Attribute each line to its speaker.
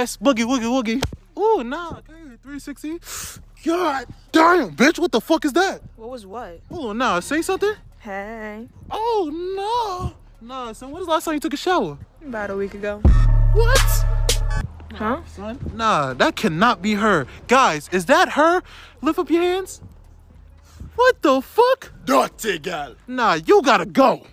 Speaker 1: ass. Boogie, woogie, woogie. Ooh, nah. Okay, 360. God damn, bitch. What the fuck is that?
Speaker 2: What was what?
Speaker 1: Oh, nah. Say something.
Speaker 2: Hey.
Speaker 1: Oh, no. Nah, son. When was the last time you took a shower?
Speaker 2: About a week ago.
Speaker 1: What?
Speaker 2: Huh?
Speaker 1: Son? Nah, that cannot be her. Guys, is that her? Lift up your hands. What the fuck?
Speaker 3: Dirty girl.
Speaker 1: Nah, you gotta go.